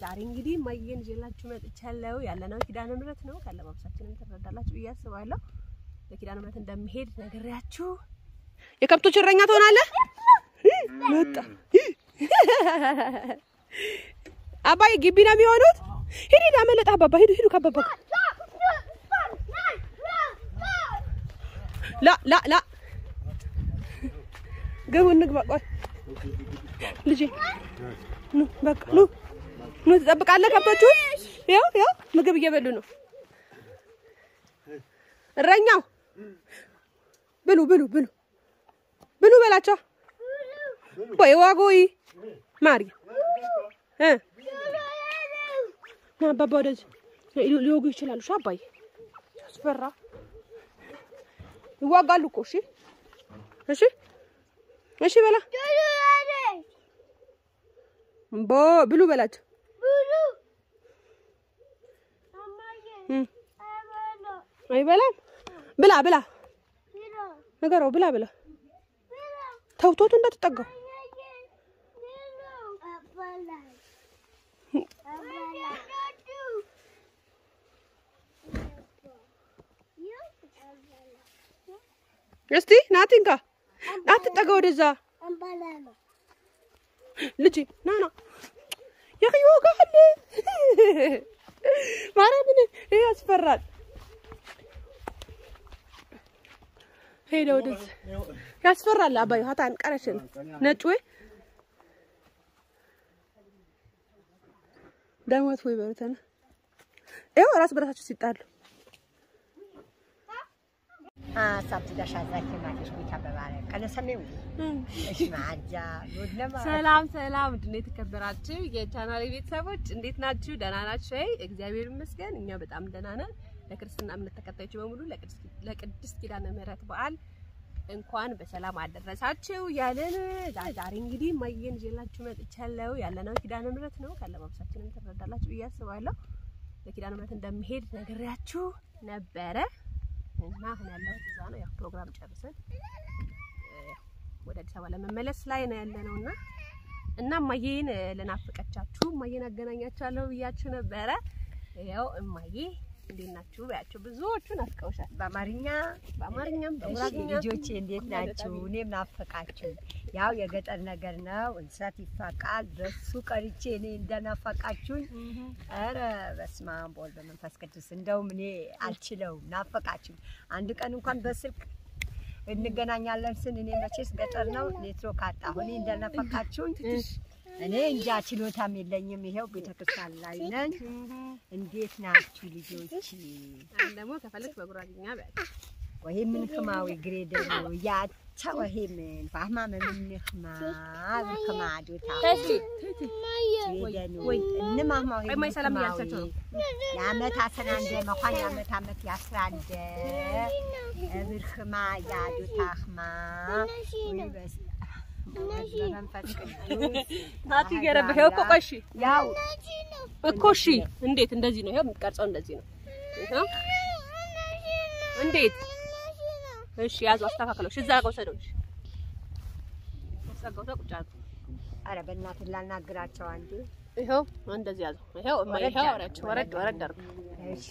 ዛሬ እንግዲህ እማዬን ይዤላችሁ መጥቻለሁ። ያለነው ኪዳነ ምሕረት ነው። ካለባበሳችንም ትረዳላችሁ ብዬ አስባለሁ። ለኪዳነ ምሕረት እንደምሄድ ነግሬያችሁ የከብቶች እረኛ ትሆናለህ። መጣ አባዬ ግቢ ነው የሚሆኑት። ሂድ ሂድ፣ አመለጠ አባባ። ሂዱ ሂዱ፣ ከአባባ ላ ላ ላ ግቡ፣ እንግባ። ቆይ ልጄ ኑ፣ በቃ ኑ ኑ፣ ትጠብቃለህ ከብቶቹ። ያው ያው ምግብ እየበሉ ነው። እረኛው ብሉ ብሉ ብሉ ብሉ በላቸው። ወይ ዋጎይ ማሪ እ አባባ ወደዚህ ሊወጉ ይችላሉ። እሺ አባዬ ያስፈራ። ይዋጋሉ እኮ እሺ እሺ እሺ በላ ቦ ብሉ በላቸው። አይበላም። ብላ ብላ ንገረው ብላ ብላ ተውቶቱ እንዳትጠጋው እስቲ ናቲንካ አትጠጋ ወደዛ ልጅ ና ና ይወጋል። ማርያምን ያስፈራል። ሄደ ወደዛ ያስፈራል። አባዩ ሀታን ቀረሽን ነጭ ወይ ደሞት ወይ በሩተና ይኸው ራስ በራሳቸው ሲጣሉ ሰላም ሰላም፣ እንዴት የተከበራችሁ የቻናሌ ቤተሰቦች እንዴት ናችሁ? ደህና ናችሁ? እግዚአብሔር ይመስገን እኛ በጣም ደህና ነን። ለክርስትና እምነት ተከታዮች በሙሉ ለቅድስት ኪዳነ ምሕረት በዓል እንኳን በሰላም አደረሳችሁ ያለን። ዛሬ እንግዲህ እማዬን ይዤላችሁ መጥቻለሁ። ያለነው ኪዳነ ምሕረት ነው። ካለባበሳችንም ትረዳላችሁ ብዬ አስባለሁ። ለኪዳነ ምሕረት እንደምሄድ ነግሬያችሁ ነበረ እና አሁን ያለሁት እዛ ነው። ያው ፕሮግራም ጨርሰን ወደ አዲስ አበባ ለመመለስ ላይ ነው ያለነው እና እማዬን ለናፈቀቻችሁ እማዬን አገናኛችኋለሁ ብያችሁ ነበረ። ያው እማዬ እንዴት ናችሁ በያቸው። ብዙዎቹ ናፍቀውሻል። በአማርኛ በአማርኛም በጉራግኛ ልጆቼ እንዴት ናችሁ? እኔም ናፈቃችሁ። ያው የገጠር ነገር ነው፣ እንስሳት ይፋቃል። በሱ ቀርቼ እኔ እንደናፈቃችሁኝ፣ ኧረ በስመ አብ ወወልድ በመንፈስ ቅዱስ እንደውም እኔ አልችለውም። ናፈቃችሁ። አንድ ቀን እንኳን በስልክ እንገናኛለን ስን እኔ መቼስ ገጠር ነው ኔትወርክ አጣሁ። እኔ እንደናፈቃችሁኝ እኔ እንጃ ችሎታም የለኝም። ይሄው ቤተክርስቲያን ላይ ነኝ። እንዴት ናችሁ ልጆች? ደግሞ ከፈለች በጉራግኛ በያቸው። ወሄ ምን ክማዊ ግሬደሩ ያቻ ወሄ ምን ፋህማ ምን ክማ ብክማ ዶታ ግሬደኑ ወይ እንማህማ ወይ ማይ ሰላም እያልሻቸው ነው። የአመት አሰናንደ መኳን የአመት አመት ያስራንደ ብርክማ ያዶታክማ ወይ በስ ናቲ ገረበ ይኸው እኮ ቆይ ያው እኮ እሺ እንዴት እንደዚህ ነው? ይኸው የምትቀርጸው እንደዚህ ነው። እንዴት? እሺ ያዙ፣ አስተካክለው። እሺ እዛ ወሰደው። እሺ ወሰደው፣ ቁጭ አድርገው። ኧረ በእናትህ ላናግራቸው አንዴ ይኸው እንደዚህ ያዙ። ይኸው እማ ይኸው ወረድ ወረድ አድርገው። እሺ